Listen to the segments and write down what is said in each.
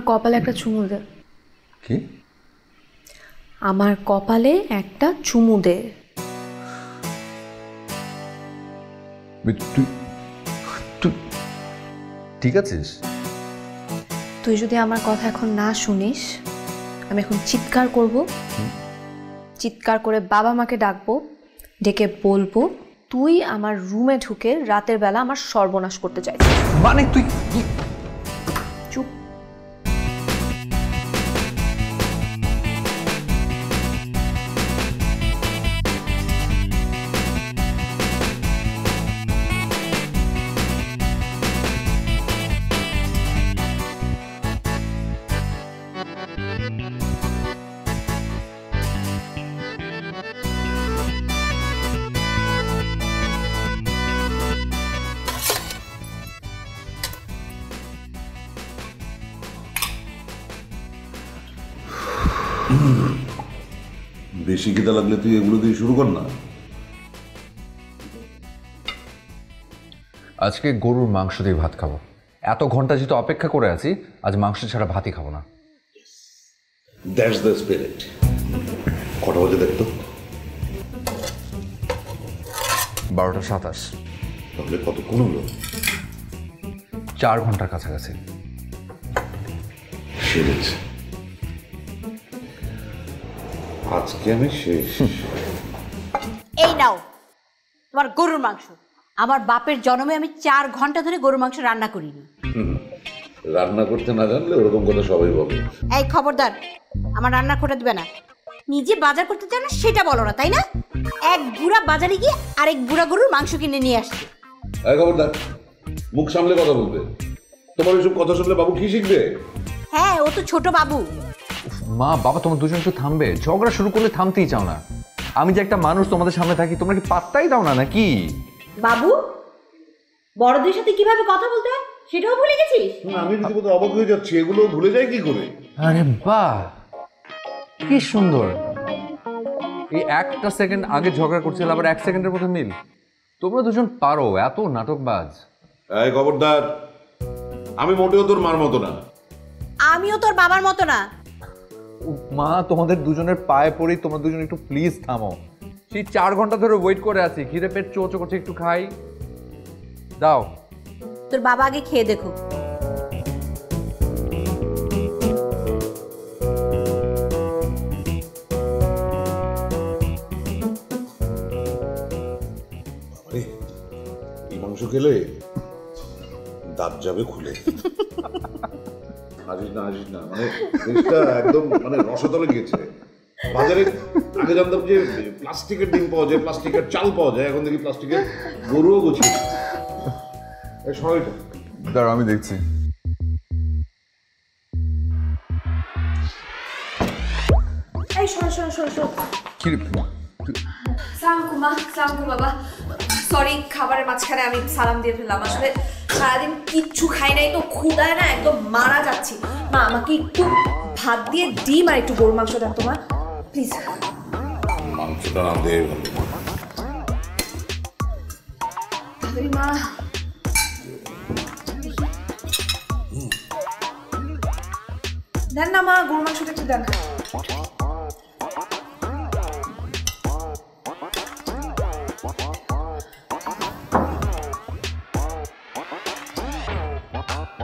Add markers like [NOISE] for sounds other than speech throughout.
আমার কপালে একটা চুমু দে। কি? আমার কপালে একটা চুমু দে। তুই তুই ঠিক আছিস? তুই যদি আমার কথা এখন না শুনিস আমি এখন চিৎকার করব। চিৎকার করে বাবা মাকে ডাকবো ডেকে বলব তুই আমার রুমে ঢুকে রাতের বেলা আমার সর্বনাশ করতে চাইছিস। মানে তুই খিদা লাগলে তুই এগুলো দিয়ে শুরু কর না। আজকে গরুর মাংস দিয়ে ভাত খাব। এত ঘণ্টা যেহেতু অপেক্ষা করে আছি আজ মাংস ছাড়া ভাতই খাব না। দ্যাটস দ্য স্পিরিট কটা বাজে দেখতো? বারোটা সাতাশ। তাহলে কতক্ষণ হলো? চার ঘণ্টার কাছাকাছি। সেরেছ। আজকে আমি শেষ। এই নাও তোমার গরুর মাংস। আমার বাপের জন্মে আমি চার ঘণ্টা ধরে গরুর মাংস রান্না করিনি। রান্না করতে না জানলে ওরকম কথা সবাই বলে। এই খবরদার আমার রান্না খোটা দিবে না। নিজে বাজার করতে চাও না সেটা বলো না তাই না? এক বুড়া বাজারে গিয়ে আরেক বুড়া গরুর মাংস কিনে নিয়ে আসছে। এই খবরদার মুখ সামলে কথা বলবে। তোমার এসব কথা শুনলে বাবু কি শিখবে? হ্যাঁ ও তো ছোট বাবু। মা বাবা তোমার দুজন একটু থামবে। ঝগড়া শুরু করলে থামতেই চাও না। আমি যে একটা মানুষ তোমাদের সামনে থাকি তোমরা কি পাত্তাই দাও না নাকি? বাবু বড়দের সাথে কীভাবে কথা বলতে হয় সেটাও ভুলে গেছিস? আমি রীতিমতো অবাক হয়ে যাচ্ছি এগুলো ভুলে যায় কি করে? আরে বাহ কি সুন্দর। এই একটা সেকেন্ড আগে ঝগড়া করছিল আবার এক সেকেন্ডের মধ্যে মিল। তোমরা দুজন পারো এত নাটকবাজ। এই খবরদার আমি মোটেও তোর মার মতো না। আমিও তোর বাবার মতো না। মা তোমাদের দুজনের পায়ে পড়ি তোমরা দুজন একটু প্লিজ থামো। সেই চার ঘণ্টা ধরে ওয়েট করে আছি। ঘিরে পেট চোচো করছে একটু খাই। দাও। তোর বাবা আগে খেয়ে দেখো। এই মাংস খেলে দাঁত যাবে খুলে। [LAUGHS] হাসিস না হাসিস না মানে জিনিসটা একদম মানে রসতলে গিয়েছে। বাজারে আগে জানতাম যে প্লাস্টিকের ডিম পাওয়া যায় প্লাস্টিকের চাল পাওয়া যায় এখন দেখি প্লাস্টিকের গরুও গুছিয়ে এই সবাইটা দাঁড়াও আমি দেখছি। এই শোনো শোনো শোনো শোনো। কি রে? সালাম কুমা সালাম কু বাবা। সরি খাবারের মাঝখানে আমি সালাম দিয়ে ফেললাম। আসলে সারাদিন কিচ্ছু খাই নাই তো ক্ষুদায় না একদম মারা যাচ্ছি। মা আমাকে একটু ভাত দিয়ে ডিম আর একটু গরু মাংস দেন তোমার। প্লিজ মাংসটা না দিয়ে মা। দেন না মা গরু মাংসটা একটু দেন।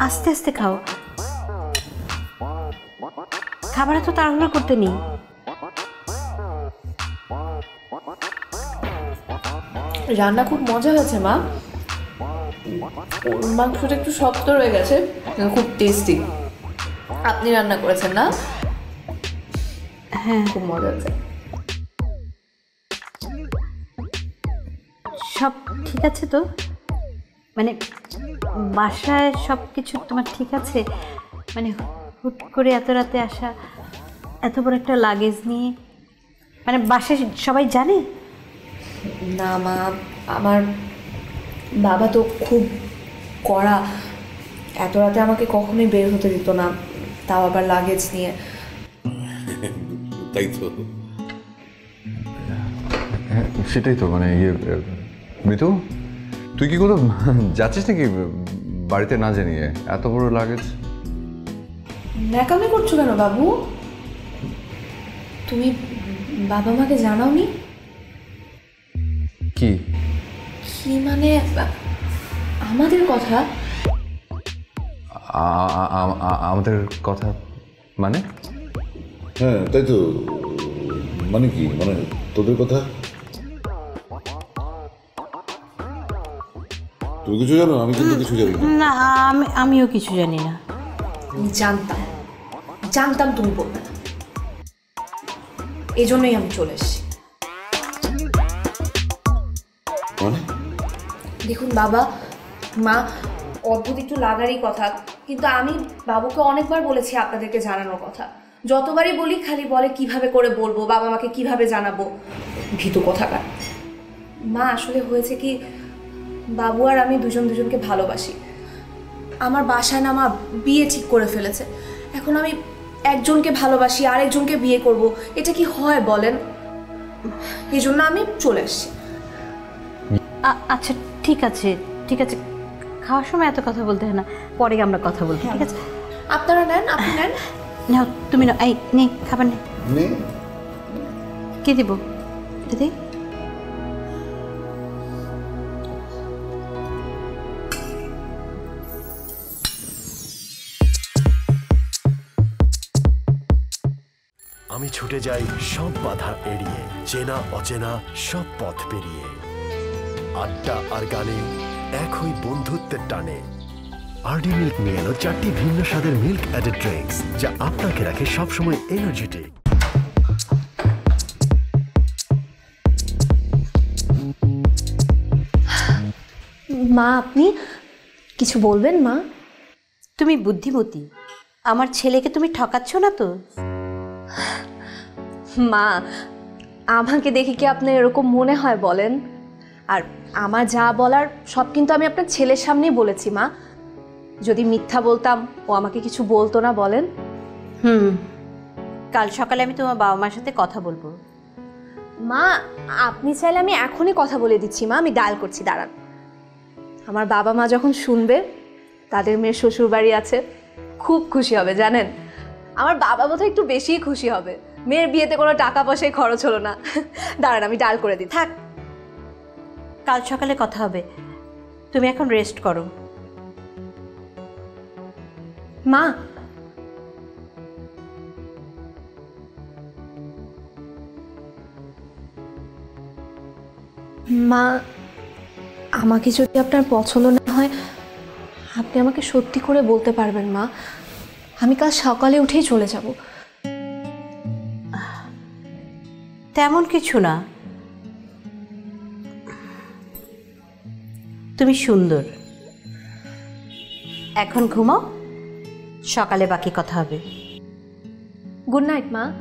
আস্তে আস্তে খাও। খাবারে তো তাড়াহুড়ো করতে নেই। রান্না খুব মজা হয়েছে মা। মাংসটা একটু শক্ত রয়ে গেছে খুব টেস্টি আপনি রান্না করেছেন না? হ্যাঁ। খুব মজা হয়েছে। সব ঠিক আছে তো? মানে বাসায় সব কিছু তোমার ঠিক আছে? মানে হুট করে এত রাতে আসা এত বড় একটা লাগেজ নিয়ে মানে বাসায় সবাই জানে? না মা আমার বাবা তো খুব কড়া। এত রাতে আমাকে কখনোই বের হতে দিত না তাও আবার লাগেজ নিয়ে। তাই তো। হ্যাঁ, সেটাই তো মানে ইয়ে মৃদু? তুই কি কোথাও যাচ্ছিস নাকি বাড়িতে না জানিয়ে? এত বড় লাগেজ ন্যাকামি করছ কেন বাবু? তুমি বাবা মাকে জানাওনি? কি? কি মানে আমাদের কথা? আ- আ- আ- আ- আমাদের কথা মানে? হ্যাঁ তাই তো। মানে কি? মানে তোদের কথা? তুমি কিছু জানো? আমি কিন্তু কিছু জানি না। না আমি আমিও কিছু জানি না। আমি জানতাম। জানতাম তুমি বলবে না। এই জন্যই আমি চলে এসেছি। মানে? দেখুন বাবা মা অদ্ভুত একটু লাগারই কথা কিন্তু আমি বাবুকে অনেকবার বলেছি আপনাদেরকে জানানোর কথা। যতবারই বলি খালি বলে কীভাবে করে বলব বাবা মাকে কীভাবে জানাব ভীতু কথাকার। মা আসলে হয়েছে কি বাবু আর আমি দুজন দুজনকে ভালোবাসি। আমার বাসায় না মা বিয়ে ঠিক করে ফেলেছে। এখন আমি একজনকে ভালোবাসি আরেকজনকে বিয়ে করব। এটা কি হয় বলেন? এই জন্য আমি চলে এসেছি আ- আচ্ছা ঠিক আছে ঠিক আছে। খাওয়ার সময় এত কথা বলতে হয় না। পরে আমরা কথা বলব ঠিক আছে? আপনারা নেন আপনি নেন। নাও তুমি নাও এই নে খাবার নে। নে। কে দিব? দিদি? আমি ছুটে যাই সব বাধা এড়িয়ে চেনা অচেনা সব পথ পেরিয়ে। আড্ডা আর গানে এক হই বন্ধুত্বের টানে। আরডি মিল্ক নিয়ে এলো চারটি ভিন্ন স্বাদের মিল্ক অ্যাডেড ড্রিঙ্কস যা আপনাকে রাখে সবসময় এনার্জেটিক মা আপনি কিছু বলবেন মা? তুমি বুদ্ধিমতী। আমার ছেলেকে তুমি ঠকাচ্ছ না তো? মা আমাকে দেখে কি আপনার এরকম মনে হয় বলেন? আর আমার যা বলার সব কিন্তু আমি আপনার ছেলের সামনেই বলেছি মা। যদি মিথ্যা বলতাম ও আমাকে কিছু বলতো না বলেন? হুম কাল সকালে আমি তোমার বাবা মার সাথে কথা বলব। মা আপনি চাইলে আমি এখনই কথা বলে দিচ্ছি মা। আমি ডায়াল করছি দাঁড়ান। আমার বাবা মা যখন শুনবে তাদের মেয়ের শ্বশুর বাড়ি আছে খুব খুশি হবে জানেন? আমার বাবা বোধহয় একটু বেশিই খুশি হবে। মেয়ের বিয়েতে কোনো টাকা পয়সায় খরচ হলো না। দাঁড়ান, আমি ডাল করে দিই। থাক। কাল সকালে কথা হবে। তুমি এখন রেস্ট করো। মা! মা, আমাকে যদি আপনার পছন্দ না হয়, আপনি আমাকে সত্যি করে বলতে পারবেন মা। আমি কাল সকালে উঠেই চলে যাব। তেমন কিছু না। তুমি সুন্দর। এখন ঘুমাও। সকালে বাকি কথা হবে। গুড নাইট মা।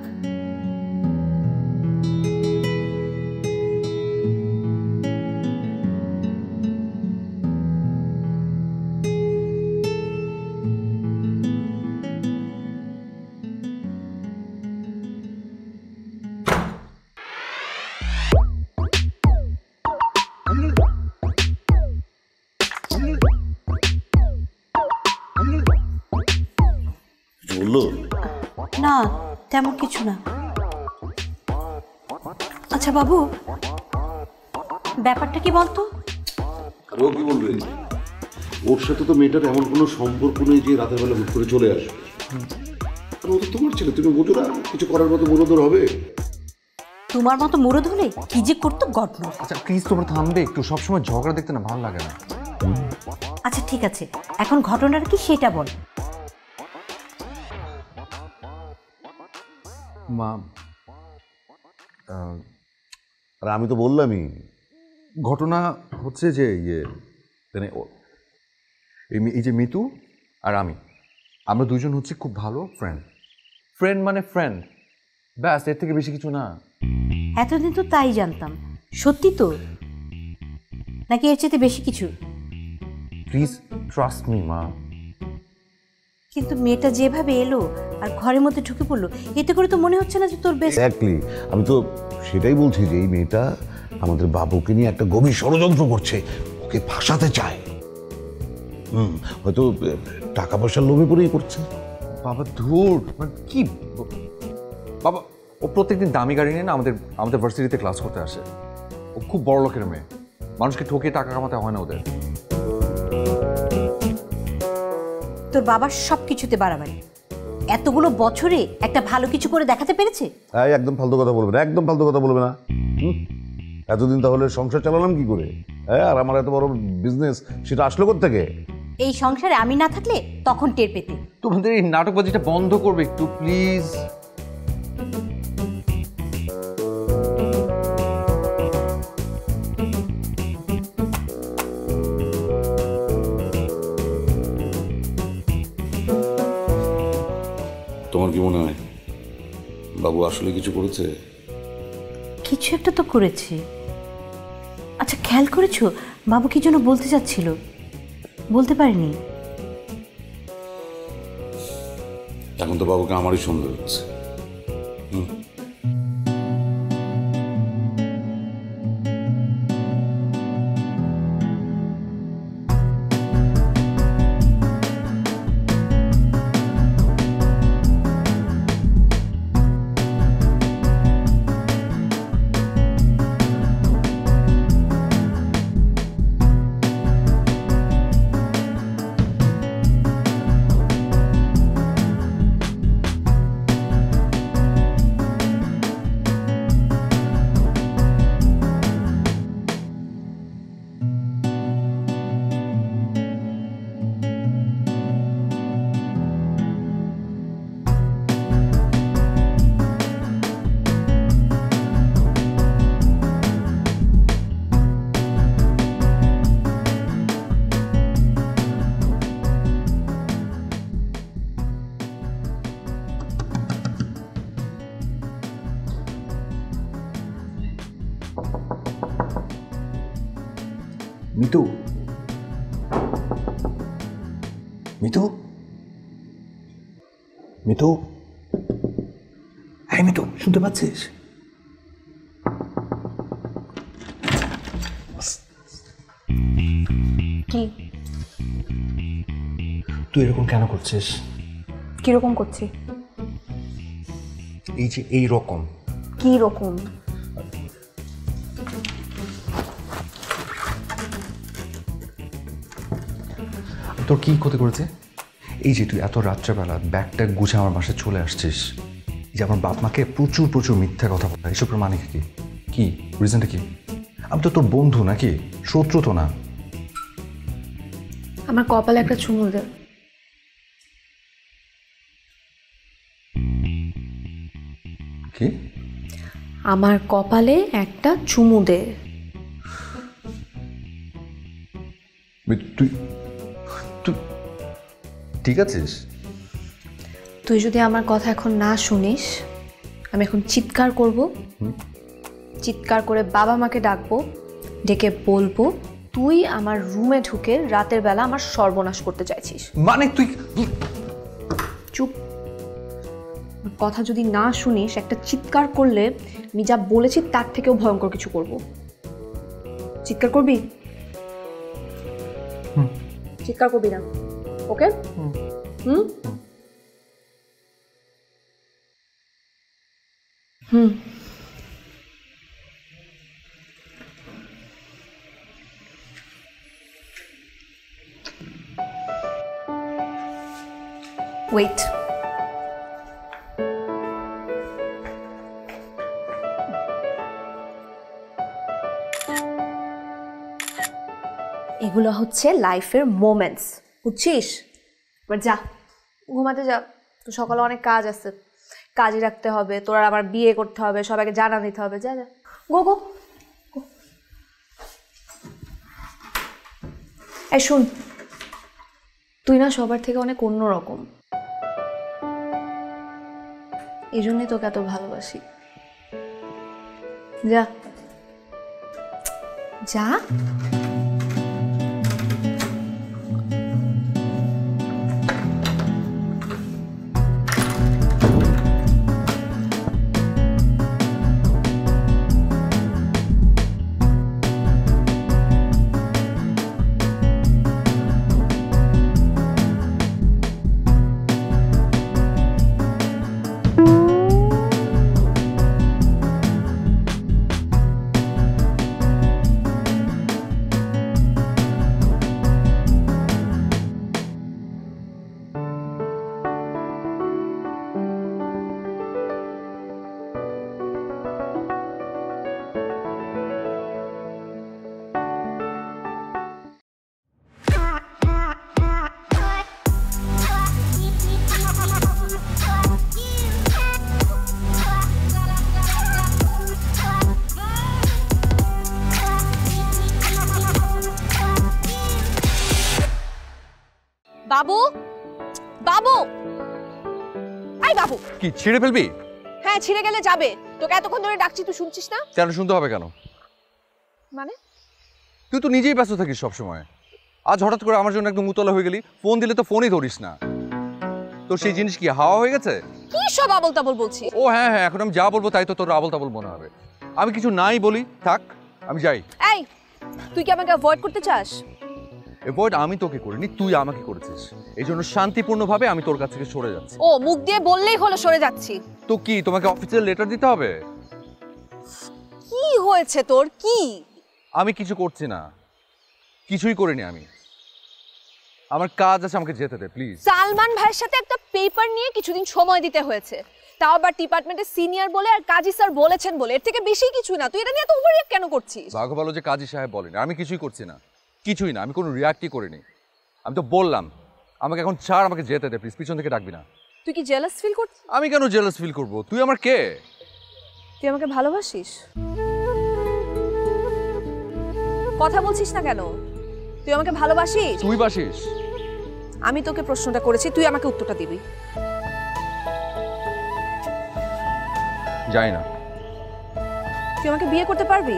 কিছু না। আচ্ছা বাবু ব্যাপারটা কি বলতো? আর ও কি বলবে। ওর সাথে তো মেয়েটার এমন কোনো সম্পর্ক নেই যে রাতের বেলা হুট করে চলে আসবে। আর ও তো তোমার ছেলে তুমি বোঝো না কিছু করার মতো মনোদর হবে। তোমার মতো মুরদ হলে কি যে করতো গঠন আচ্ছা প্লিজ তোমরা থামবে একটু সবসময় ঝগড়া দেখতে না ভালো লাগে না। আচ্ছা ঠিক আছে। এখন ঘটনাটা কি সেটা বল। মা। আর আমি তো বললামই ঘটনা হচ্ছে যে ইয়ে মানে ও- এই এই যে মিতু আর আমি আমরা দুজন হচ্ছে খুব ভালো ফ্রেন্ড ফ্রেন্ড মানে ফ্রেন্ড ব্যাস এর থেকে বেশি কিছু না। এতদিন তো তাই জানতাম। সত্যি তো? নাকি এর চেয়ে বেশি কিছু? প্লিজ ট্রাস্ট মি মা। কিন্তু মেয়েটা যেভাবে এলো আর ঘরের মধ্যে ঢুকে পড়ল এতে করে তো মনে হচ্ছে না যে তোর বেশ এক্স্যাক্টলি আমি তো সেটাই বলছি যে এই মেয়েটা আমাদের বাবুকে নিয়ে একটা গভীর ষড়যন্ত্র করছে ওকে ফাঁসাতে চায়। হুম হয়তো টাকা পয়সার লোভে পড়েই করছে। বাবা ধুর মানে কি বাবা ও প্রত্যেকদিন দামি গাড়ি নিয়ে না আমাদের আমাদের ভার্সিটিতে ক্লাস করতে আসে। ও খুব বড় লোকের মেয়ে। মানুষকে ঠকিয়ে টাকা কামাতে হয় না ওদের। তোর বাবার সব কিছুতে বাড়াবাড়ি। এতগুলো বছরে একটা ভালো কিছু করে দেখাতে পেরেছে? এই একদম ফালতু কথা বলবে না একদম ফালতু কথা বলবে না। হুম? এতদিন তাহলে সংসার চালালাম কি করে? হ্যাঁ আর আমার এত বড় বিজনেস সেটা আসলো থেকে এই সংসারে আমি না থাকলে তখন টের পেতে। তোমাদের এই নাটকবাজিটা বন্ধ করবে একটু প্লিজ কি মনে হয় বাবু আসলে কিছু করেছে? কিছু একটা তো করেছে। আচ্ছা খেয়াল করেছ? বাবু কি যেন বলতে চাচ্ছিল? বলতে পারিনি। এখন তো বাবুকে আমারই সন্দেহ হচ্ছে। শুনতে পাচ্ছিস? তুই এরকম কেন করছিস? কীরকম করছি? এই যে এই রকম। কি রকম? তোর কি ক্ষতি করেছে? এই যে তুই এত রাত্রেবেলা ব্যাগটা গুছে আমার বাসায় চলে আসছিস। যে আমার বাপ মাকে প্রচুর প্রচুর মিথ্যা কথা বলা। এসবের মানে কি কি? রিজনটা কি? আমি তো তোর বন্ধু নাকি? শত্রু তো না। আমার কপালে একটা চুমু দে। কি? আমার কপালে একটা চুমু দে। তুই তুই ঠিক আছিস? তুই যদি আমার কথা এখন না শুনিস আমি এখন চিৎকার করব। চিৎকার করে বাবা মাকে ডাকবো ডেকে বলব তুই আমার রুমে ঢুকে রাতের বেলা আমার সর্বনাশ করতে চাইছিস। মানে তুই চুপ। কথা যদি না শুনিস একটা চিৎকার করলে আমি যা বলেছি তার থেকেও ভয়ঙ্কর কিছু করব। চিৎকার করবি? চিৎকার করবি না। ওকে? হুম? হুম। ওয়েট এগুলো হচ্ছে লাইফের মোমেন্টস। বুঝছিস? এবার যা, ঘুমাতে যা। তো সকালে অনেক কাজ আছে। কাজই রাখতে হবে, তোর আর আমার বিয়ে করতে হবে, সবাইকে জানা দিতে হবে, যা যা। গো গো। এই শুন, তুই না সবার থেকে অনেক অন্যরকম। এই জন্যই তোকে এত ভালোবাসি। যা। যা। কি ছিঁড়ে ফেলবি? হ্যাঁ ছিঁড়ে গেলে যাবে। তোকে এতক্ষণ ধরে ডাকছি তুই শুনছিস না? কেন শুনতে হবে কেন? মানে? তুই তো নিজেই ব্যস্ত থাকিস সবসময়। আজ হঠাৎ করে আমার জন্য একদম উতলা হয়ে গেলি ফোন দিলে তো ফোনই ধরিস না। তো সেই জিনিস কি হাওয়া হয়ে গেছে? কি সব আবল তাবল বলছিস? ও হ্যাঁ হ্যাঁ এখন আমি যা বলব তাই তো তোর আবল তাবল মনে হবে। আমি কিছু নাই বলি থাক আমি যাই। এই তুই কি আমাকে অ্যাভয়েড করতে চাস? এভয়েড আমি তোকে করিনি তুই আমাকে করেছিস। এই জন্য শান্তিপূর্ণভাবে আমি তোর কাছ থেকে সরে যাচ্ছি। ও মুখ দিয়ে বললেই হলো সরে যাচ্ছি। তো কি তোমাকে অফিসিয়াল লেটার দিতে হবে? কি হয়েছে তোর? কি? আমি কিছু করছি না। কিছুই করিনি আমি। আমার কাজ আছে আমাকে যেতে দে প্লিজ সালমান ভাইয়ের সাথে একটা পেপার নিয়ে কিছুদিন সময় দিতে হয়েছে। তাও আবার ডিপার্টমেন্টের সিনিয়র বলে আর কাজী স্যার বলেছেন বলে। এর থেকে বেশি কিছু না। তুই এটা নিয়ে এত ওভার কেন করছিস? ভাগ্য ভালো যে কাজী সাহেব বলেনি আমি কিছুই করছি না। কিছুই না আমি কোনো রিয়াক্টই করিনি। আমি তো বললাম আমাকে এখন ছাড় আমাকে যেতে দে প্লিজ পিছন থেকে ডাকবি না। তুই কি জেলাস ফিল করছিস আমি কেন জেলাস ফিল করব? তুই আমার কে? তুই আমাকে ভালোবাসিস? কথা বলছিস না কেন? তুই আমাকে ভালোবাসিস? তুই বাসিস। আমি তোকে প্রশ্নটা করেছি তুই আমাকে উত্তরটা দিবি। যাই না। তুই আমাকে বিয়ে করতে পারবি?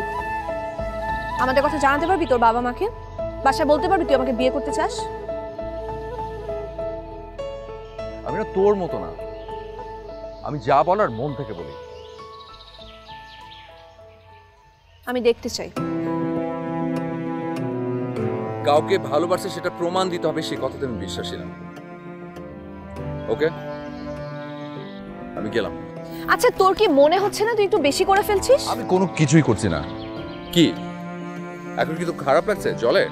আমাদের কথা জানাতে পারবি তোর বাবা মাকে বাসায় বলতে পারবি তুই আমাকে বিয়ে করতে চাস? আমি না তোর মতো না। আমি যা বলার মন থেকে বলি। আমি দেখতে চাই। কাউকে ভালোবাসে সেটা প্রমাণ দিতে হবে সে কথাতে আমি বিশ্বাসী না। ওকে? আমি গেলাম। আচ্ছা তোর কি মনে হচ্ছে না তুই একটু বেশি করে ফেলছিস? আমি কোনো কিছুই করছি না। কি? এখন কি তো খারাপ লাগছে? জলে?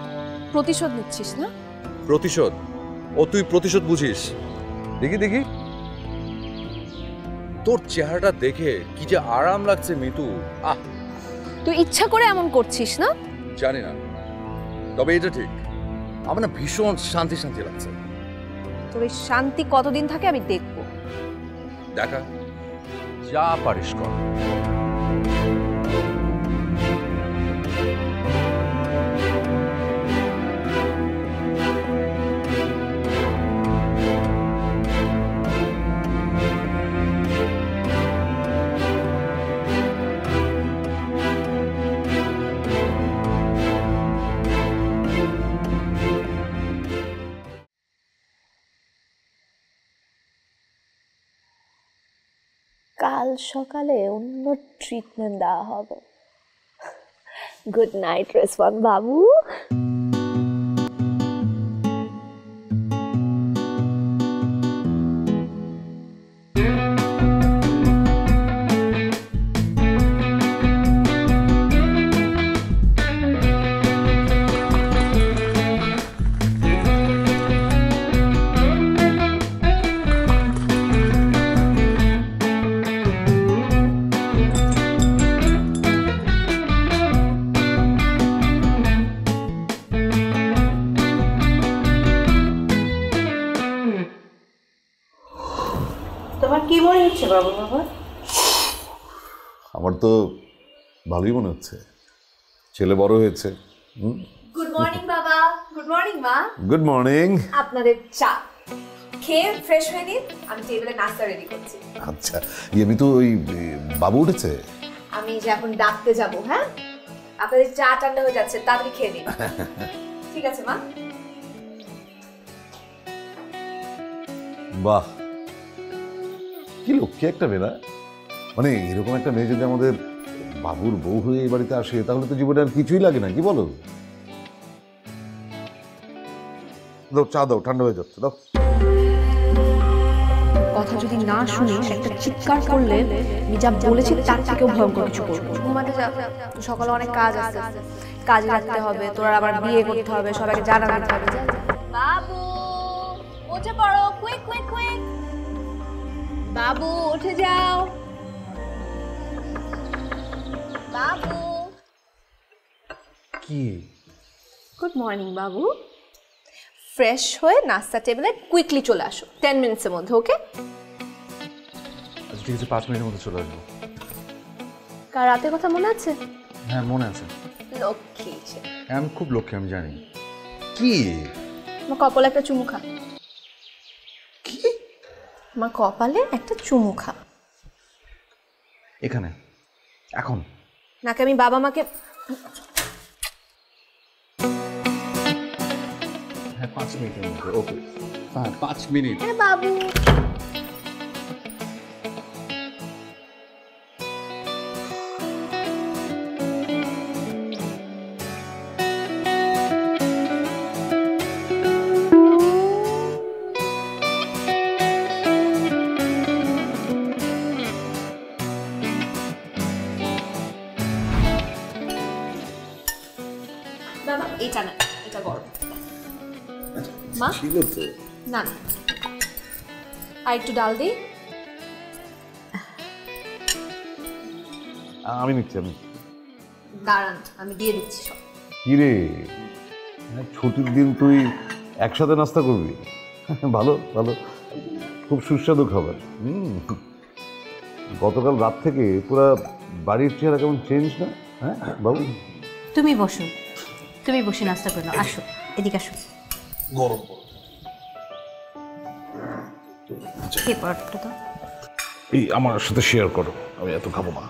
প্রতিশোধ নিচ্ছিস না? প্রতিশোধ? ও তুই প্রতিশোধ বুঝিস। দেখি দেখি। তোর চেহারাটা দেখে কি যে আরাম লাগছে মিতু। আহ! তুই ইচ্ছা করে এমন করছিস না? জানি না। তবে এটা ঠিক। আমার না ভীষণ শান্তি শান্তি লাগছে। তোর এই শান্তি কতদিন থাকে আমি দেখব। দেখা। যা পারিস কর। সকালে অন্য ট্রিটমেন্ট দেওয়া হবে। গুড নাইট রেসওয়ান বাবু। তোমার কি মনে হচ্ছে বাবু বাবা? আমার তো ভালোই মনে হচ্ছে। ছেলে বড় হয়েছে। গুড মর্নিং বাবা। গুড মর্নিং মা। গুড মর্নিং আপনাদের চা। খেয়ে ফ্রেশ হয়ে নিন আমি টেবিলে নাস্তা রেডি করছি। আচ্ছা। ইয়ে আমি তো ওই বাবু উঠেছে? আমি যে এখন ডাকতে যাব হ্যাঁ? আপনাদের চা ঠান্ডা হয়ে যাচ্ছে তাড়াতাড়ি খেয়ে নিন। [LAUGHS] ঠিক আছে মা। বাহ। কি লক্ষ্যে একটা মেয়ে না মানে এরকম একটা মেয়ে যদি আমাদের বাবুর বউ হয়ে এই বাড়িতে আসে তাহলে তো জীবনে আর কিছুই লাগে না কি বলো? দাও চা দাও ঠান্ডা হয়ে যাচ্ছে দাও। কথা যদি না শুনিস একটা চিৎকার করলে যা বলেছি তার থেকেও ভয়ঙ্কর কিছু করব। ঘুমাতে যা সকালে অনেক কাজ আছে। কাজে রাখতে হবে তোর আবার বিয়ে করতে হবে সবাইকে জানাতে হবে বাবু উঠে পড়ো কুইক কুইক কুইক বাবু উঠে যাও। বাবু। কি? গুড মর্নিং বাবু। ফ্রেশ হয়ে নাস্তা টেবিলে কুইকলি চলে আসো। টেন মিনিটসের মধ্যে ওকে আচ্ছা ঠিক আছে পাঁচ মিনিটের মধ্যে চলে আসব। কার রাতের কথা মনে আছে? হ্যাঁ মনে আছে। লক্ষ্মী হ্যাঁ, আমি খুব লক্ষ্যে আমি জানি। কি? আমার কপালে একটা চুমু খা। আমার কপালে একটা চুমু খা এখানে। এখন। নাকি আমি বাবা মাকে হ্যাঁ পাঁচ মিনিট মধ্যে ওকে। হ্যাঁ পাঁচ মিনিট। বাবা। না না। আর একটু ডাল দিই? আমি নিচ্ছি আমি। দাঁড়ান আমি দিয়ে দিচ্ছি সব। কিরে? ছুটির দিন তুই একসাথে নাস্তা করবি? ভালো ভালো। খুব সুস্বাদু খাবার। হুম। গতকাল রাত থেকে পুরো বাড়ির চেহারা কেমন চেঞ্জ না? হ্যাঁ বাবু? তুমি বসো। তুমি বসে নাস্তা করো আসো এদিকে আসো। গরম তো এই আমার সাথে শেয়ার করো আমি এত খাব না।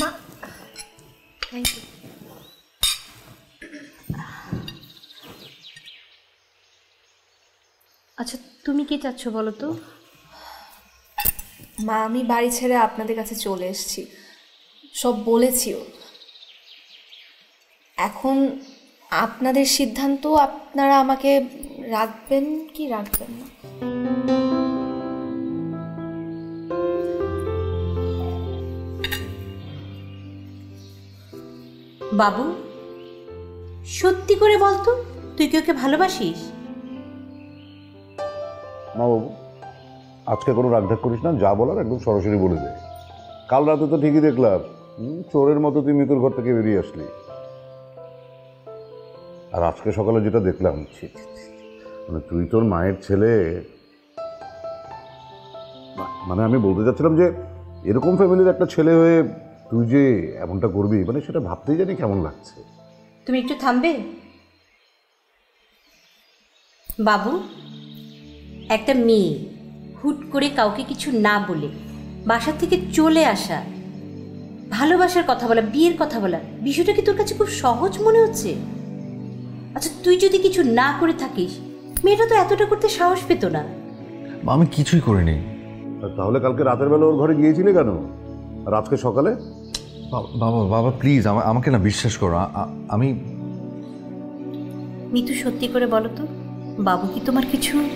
মা থ্যাংক ইউ আচ্ছা তুমি কি চাচ্ছ বলো তো? মা আমি বাড়ি ছেড়ে আপনাদের কাছে চলে এসেছি। সব বলেছিও এখন আপনাদের সিদ্ধান্ত আপনারা আমাকে রাখবেন কি রাখবেন না? বাবু সত্যি করে বলতো তুই কি ওকে ভালোবাসিস? মা বাবু আজকে কোনো রাগঢাক করিস না যা বলার একদম সরাসরি বলে দে। কাল রাতে তো ঠিকই দেখলাম চোরের মতো তুই মৃত্যুর ঘর থেকে বেরিয়ে আসলি। আর আজকে সকালে যেটা দেখলাম মানে তুই তোর মায়ের ছেলে মানে আমি বলতে চাচ্ছিলাম যে, এরকম ফ্যামিলির একটা ছেলে হয়ে তুই যে এমনটা করবি মানে সেটা ভাবতেই জানি কেমন লাগছে। তুমি একটু থামবে? বাবু, একটা মেয়ে হুট করে কাউকে কিছু না বলে বাসা থেকে চলে আসা, ভালোবাসার কথা বলা, বিয়ের কথা বলা, বিষয়টা কি তোর কাছে খুব সহজ মনে হচ্ছে? আচ্ছা তুই যদি কিছু না করে থাকিস মেয়েটা তো এতটা করতে সাহস পেত না। আমি কিছুই করিনি। তাহলে কালকে রাতের বেলা ওর ঘরে গিয়েছিলে কেন? আর আজকে সকালে বাবা বাবা প্লিজ আমাকে না বিশ্বাস করো আমি মিতু সত্যি করে বলো তো বাবু কি তোমার কিছু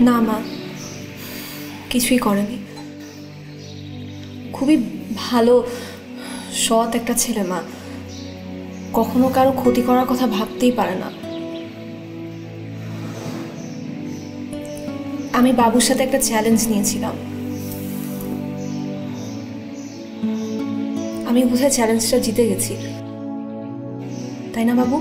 না মা কিছুই করেনি। খুবই ভালো সৎ একটা ছেলে মা। কখনো কারও ক্ষতি করার কথা ভাবতেই পারে না। আমি বাবুর সাথে একটা চ্যালেঞ্জ নিয়েছিলাম। আমি বুঝে চ্যালেঞ্জটা জিতে গেছি। তাই না, বাবু?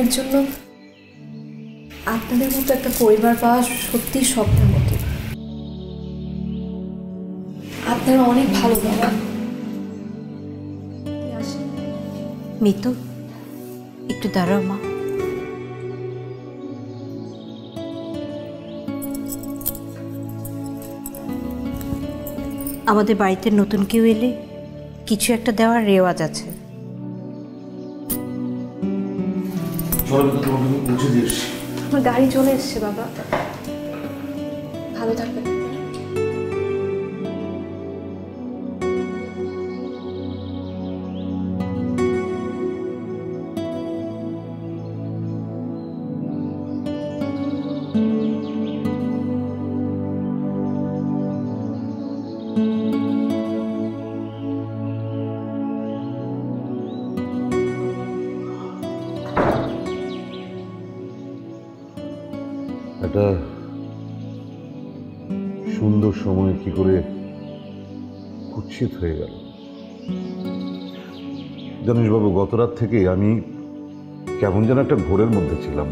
মেয়ের জন্য আপনাদের মতো একটা পরিবার পাওয়া সত্যিই স্বপ্নের মতো। আপনারা অনেক ভালো বাবা। মিতু, একটু দাঁড়াও মা। আমাদের বাড়িতে নতুন কেউ এলে কিছু একটা দেওয়ার রেওয়াজ আছে। পৌঁছে দিয়ে এসছি আমার গাড়ি চলে এসছে বাবা। কুৎসিত হয়ে গেল। জানিস বাবু গত রাত থেকে আমি কেমন যেন একটা ঘোরের মধ্যে ছিলাম।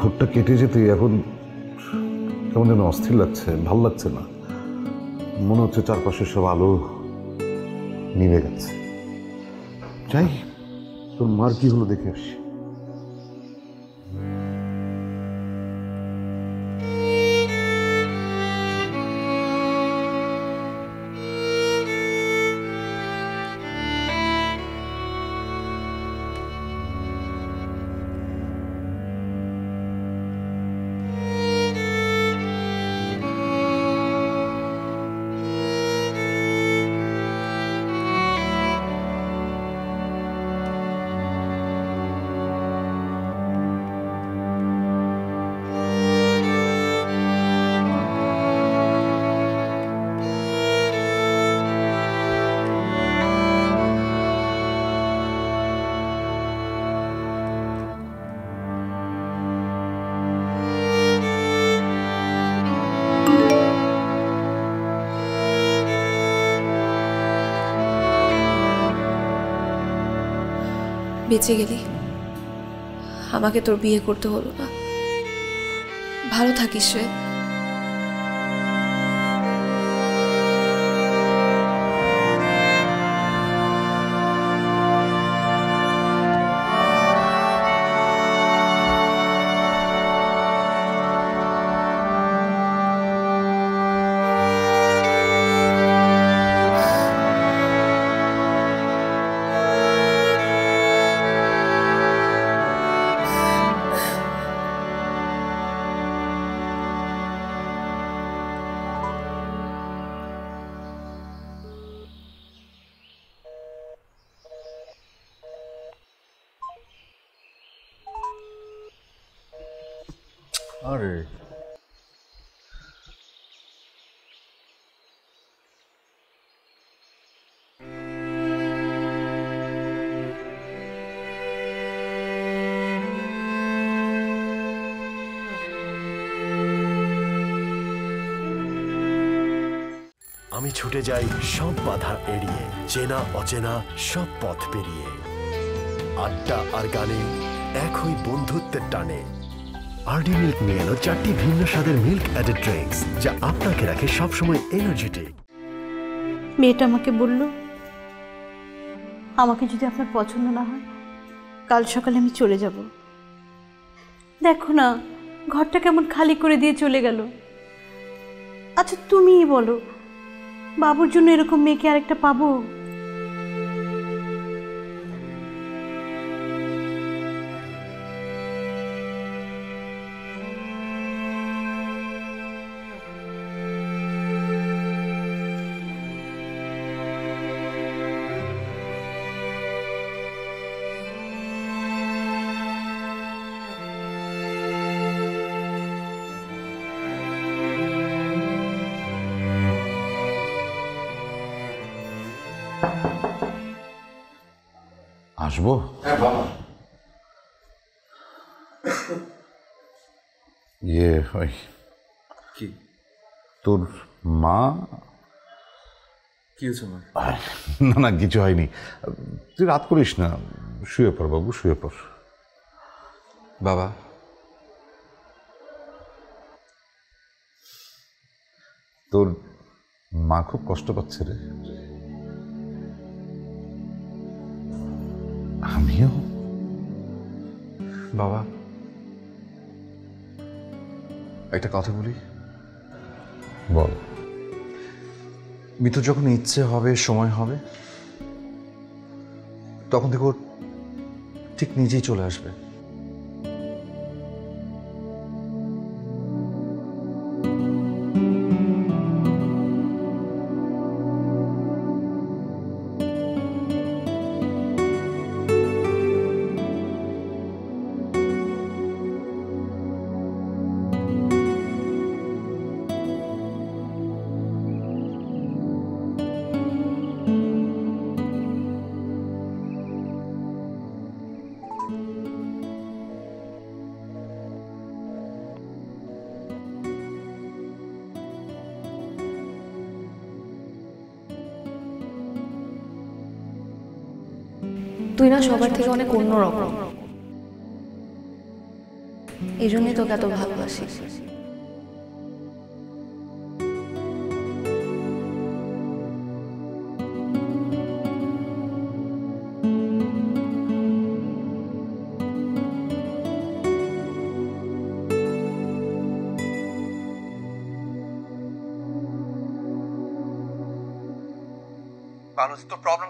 ঘোরটা কেটে যেতে এখন কেমন যেন অস্থির লাগছে, ভালো লাগছে না। মনে হচ্ছে চারপাশে সব আলো নিভে গেছে। যাই, তোর মার কি হলো দেখে আসি। বেঁচে গেলি। আমাকে তোর বিয়ে করতে হলো না। ভালো থাকিস রে। ছুটে যাই সব বাধা এড়িয়ে চেনা অচেনা সব পথ পেরিয়ে। আড্ডা আর গানে এক হই বন্ধুত্বের টানে। আরডি মিল্ক নিয়ে এলো চারটি ভিন্ন স্বাদের মিল্ক অ্যাডেড ড্রিঙ্কস যা আপনাকে রাখে সবসময় এনার্জেটিক মেয়েটা আমাকে বলল আমাকে যদি আপনার পছন্দ না হয় কাল সকালে আমি চলে যাব। দেখো না ঘরটা কেমন খালি করে দিয়ে চলে গেল। আচ্ছা তুমিই বলো বাবুর জন্য এরকম মেয়েকে আরেকটা পাবো? আসব ইয়ে ওই কি তোর মা কি হয়েছে না না কিছু হয়নি তুই রাত করিস না শুয়ে পড় বাবু শুয়ে পড় বাবা তোর মা খুব কষ্ট পাচ্ছে রে আমিও। বাবা। একটা কথা বলি? বল। মিতু যখন ইচ্ছে হবে সময় হবে তখন থেকে ঠিক নিজেই চলে আসবে। না সবার থেকে অনেক অন্যরকম। এই জন্যই তোকে এত ভালোবাসি। প্রবলেমটা কি তুই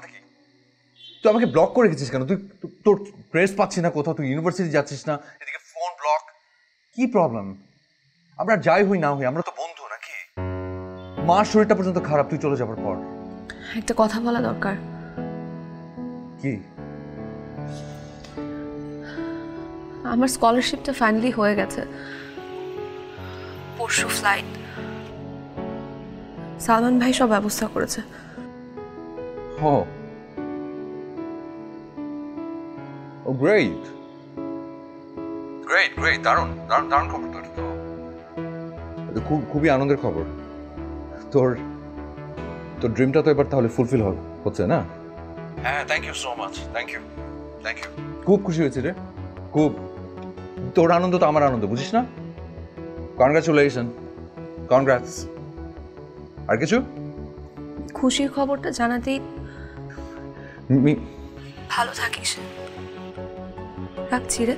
আমাকে ব্লক করে রেখেছিস কেন? তুই তোর প্রেস পাচ্ছি না কোথাও তুই ইউনিভার্সিটি যাচ্ছিস না এদিকে ফোন ব্লক কি প্রবলেম আমরা যাই হই না হই আমরা তো বন্ধু নাকি? মার শরীরটা পর্যন্ত খারাপ তুই চলে যাবার পর। একটা কথা বলা দরকার। কি? আমার স্কলারশিপটা ফাইনালি হয়ে গেছে। পরশু ফ্লাইট সালমান ভাই সব ব্যবস্থা করেছে। ও। ও গ্রেট গ্রেট গ্রেট দারুণ দারুণ দারুণ খবর তোর তো। খুব খুবই আনন্দের খবর। তোর তোর ড্রিমটা তো এবার তাহলে ফুলফিল হচ্ছে না? হ্যাঁ thank you so much thank you thank you খুব খুশি হয়েছে রে খুব। তোর আনন্দ তো আমার আনন্দ বুঝিস না? কনগ্রাচুলেশন কনগ্রাটস আর কিছু? খুশির খবরটা জানাতেই মি- ভালো থাকিস। রাখছি রে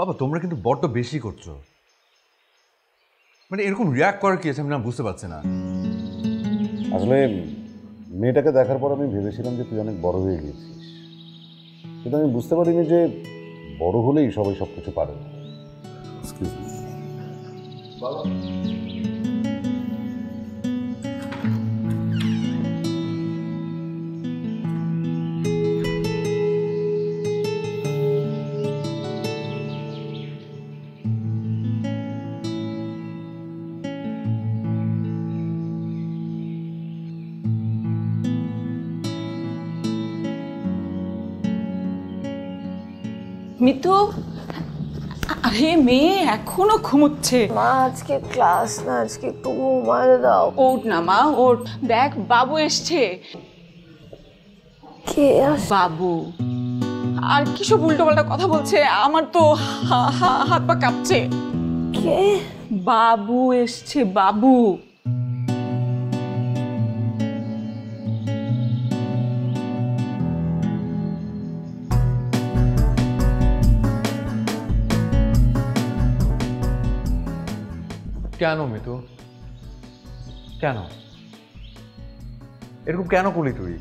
বাবা তোমরা কিন্তু বড্ড বেশি করছ। মানে এরকম রিয়াক্ট করার কি আছে আমি না বুঝতে পারছি না। আসলে মেয়েটাকে দেখার পর আমি ভেবেছিলাম যে তুই অনেক বড় হয়ে গেছিস। কিন্তু আমি বুঝতে পারিনি যে বড় হলেই সবাই সব কিছু পারে Excuse আরে মেয়ে এখনও ঘুমোচ্ছে। মা আজকে ক্লাস না আজকে একটু ঘুমাতে দাও। ওঠ না মা ওঠ। দেখ বাবু এসছে। কে বাবু। আর কিসব উল্টো পাল্টা কথা বলছে? আমার তো হা- হা- হাত পা কাঁপছে। কে? বাবু এসছে বাবু। কেন মিতু? কেন? এরকম কেন করলি তুই?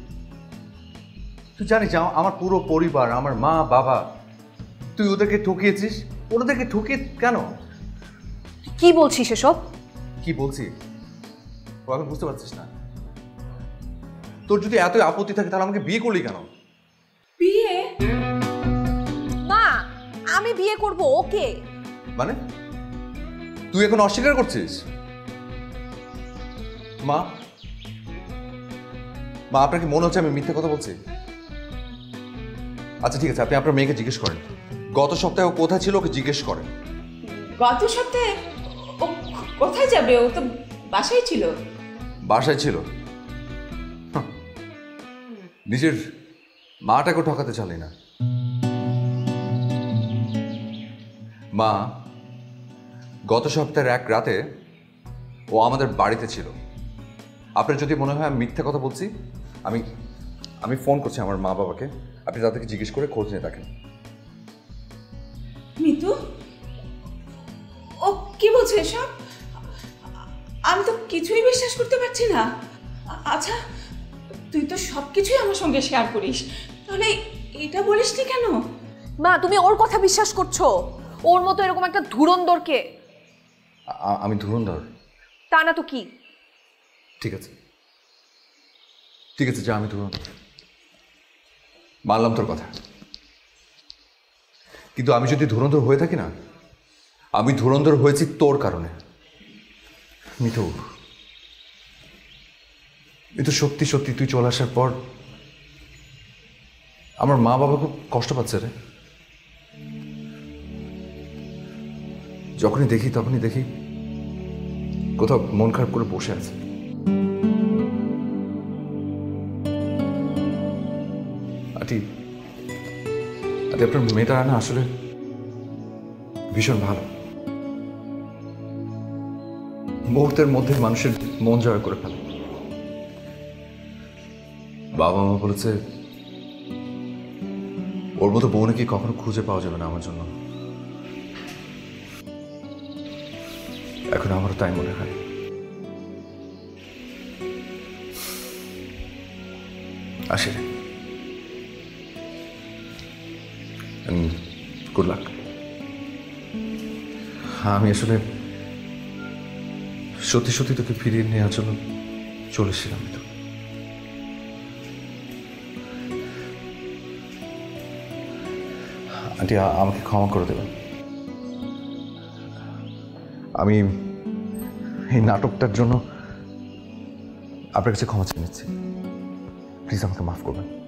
তুই জানিস আম- আমার পুরো পরিবার আমার মা বাবা তুই ওদেরকে ঠকিয়েছিস? ওদেরকে ঠকিয়ে কেন? কি বলছিস এসব? কি বলছি? ও এখন বুঝতে পারছিস না। তোর যদি এত আপত্তি থাকে তাহলে আমাকে বিয়ে করলি কেন? বিয়ে? মা আমি বিয়ে করব ওকে? মানে? তুই এখন অস্বীকার করছিস? মা? মা আপনার কি মনে হচ্ছে আমি মিথ্যে কথা বলছি? আচ্ছা ঠিক আছে আপনি আপনার মেয়েকে জিজ্ঞেস করেন। গত সপ্তাহে ও কোথায় ছিল ওকে জিজ্ঞেস করেন। গত সপ্তাহে ও কোথায় যাবে? ও তো বাসায় ছিল। বাসায় ছিল। নিজের মাটাকে ঠকাতে চালি না। মা গত সপ্তাহের এক রাতে ও আমাদের বাড়িতে ছিল। আপনার যদি মনে হয় আমি মিথ্যে কথা বলছি আমি আমি ফোন করছি আমার মা বাবাকে। আপনি তাদেরকে জিজ্ঞেস করে খোঁজ নিয়ে দেখেন। মিতু? ও কি বলছে এসব? আমি তো কিছুই বিশ্বাস করতে পারছি না। আচ্ছা তুই তো সব কিছুই আমার সঙ্গে শেয়ার করিস। তাহলে এটা বলিসনি কেন? মা তুমি ওর কথা বিশ্বাস করছ? ওর মতো এরকম একটা ধুরন্দরকে আমি ধুরন্ধর। তা না তো কি? ঠিক আছে। ঠিক আছে যা আমি ধুরন্ধর। মানলাম তোর কথা। কিন্তু আমি যদি ধুরন্ধর হয়ে থাকি না আমি ধুরন্ধর হয়েছি তোর কারণে। মিঠু মিঠু সত্যি সত্যি তুই চলে আসার পর আমার মা বাবা খুব কষ্ট পাচ্ছে রে। যখনই দেখি, তখনই দেখি কোথাও মন খারাপ করে বসে আছে। আপনার মেয়েটা না আসলে ভীষণ ভালো। মুহূর্তের মধ্যে মানুষের মন জয় করে ফেলে। বাবা মা বলেছে, ওর মতো বউ নাকি কখনো খুঁজে পাওয়া যাবে না আমার জন্য। এখন আমারও তাই মনে হয়। আসে গুড লাক আমি আসলে সত্যি সত্যি তোকে ফিরিয়ে নেওয়ার জন্য চলে এসেছিলাম তো। আন্টি আমাকে ক্ষমা করে দেবেন। আমি এই নাটকটার জন্য আপনার কাছে ক্ষমা চেয়ে নিচ্ছি। প্লিজ আমাকে মাফ করবেন।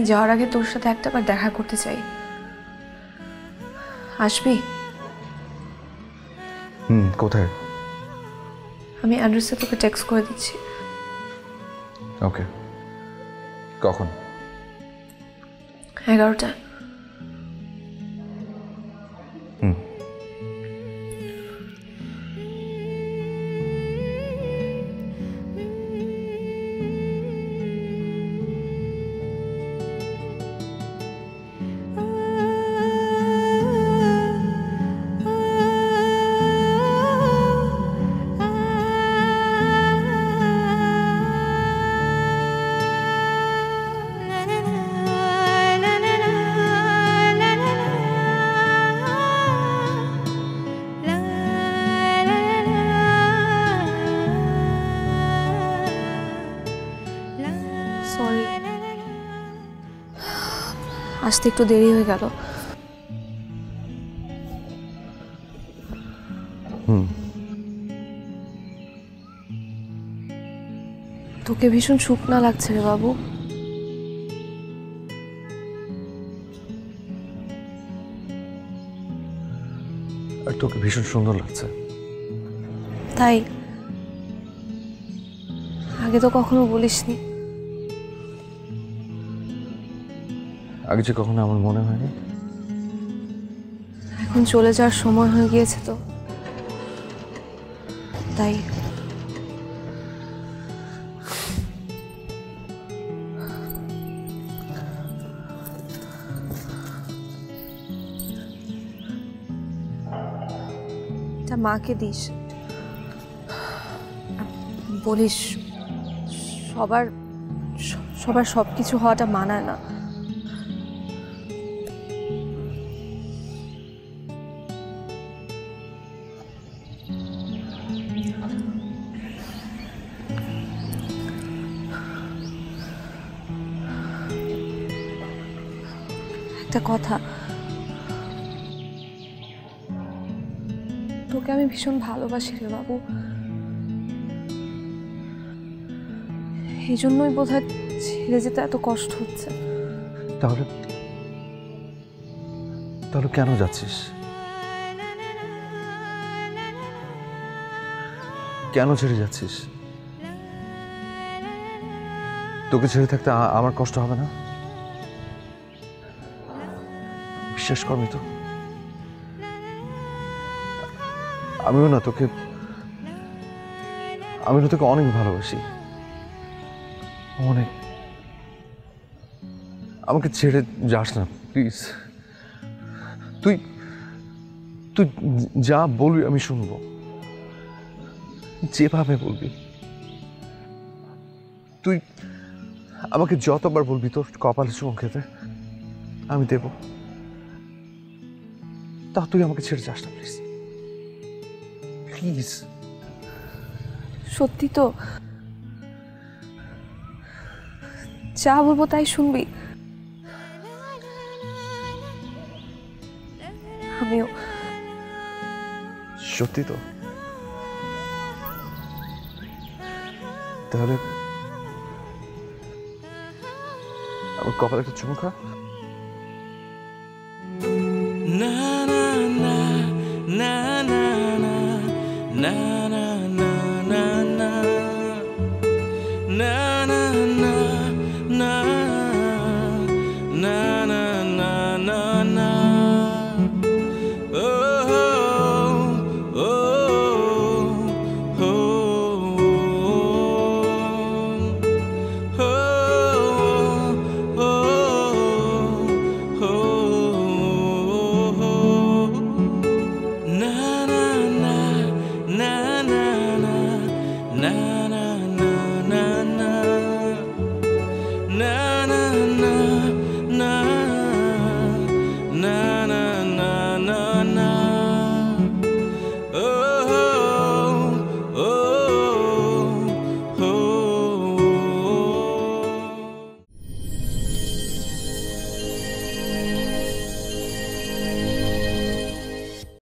আমি যাওয়ার আগে তোর সাথে একটাবার দেখা করতে চাই। আসবি? হুম কোথায়? আমি অ্যাড্রেসে তোকে টেক্সট করে দিচ্ছি। ওকে। কখন? এগারোটা। আসতে একটু দেরি হয়ে গেল। হুম। তোকে ভীষণ শুকনা লাগছে রে বাবু। আর তোকে ভীষণ সুন্দর লাগছে। তাই? আগে তো কখনো বলিসনি। আগে যে কখনো আমার মনে হয়নি। এখন চলে যাওয়ার সময় হয়ে গিয়েছে তো। তাই মাকে দিস। বলিস, সবার সবার সব কিছু হওয়াটা মানায় না। একটা কথা। তোকে আমি ভীষণ ভালোবাসি রে বাবু। এই জন্যই বোধ হয় ছেড়ে যেতে এত কষ্ট হচ্ছে। তাহলে তাহলে কেন যাচ্ছিস? কেন ছেড়ে যাচ্ছিস? তোকে ছেড়ে থাকতে আমার কষ্ট হবে না? বিশ্বাস কর তো? আমিও না তোকে আমি না তোকে অনেক ভালোবাসি। অনেক। আমাকে ছেড়ে যাস না, প্লিজ। তুই তুই যা বলবি আমি শুনব। যেভাবে বলবি। তুই আমাকে যতবার বলবি তোর কপালে চুমো খেতে আমি দেব। তা তুই আমাকে ছেড়ে যাস না প্লিজ প্লিজ সত্যি তো যা বলব তাই শুনবি। আমিও। সত্যি তো? তাহলে আমার কপালে একটা চুমু খা।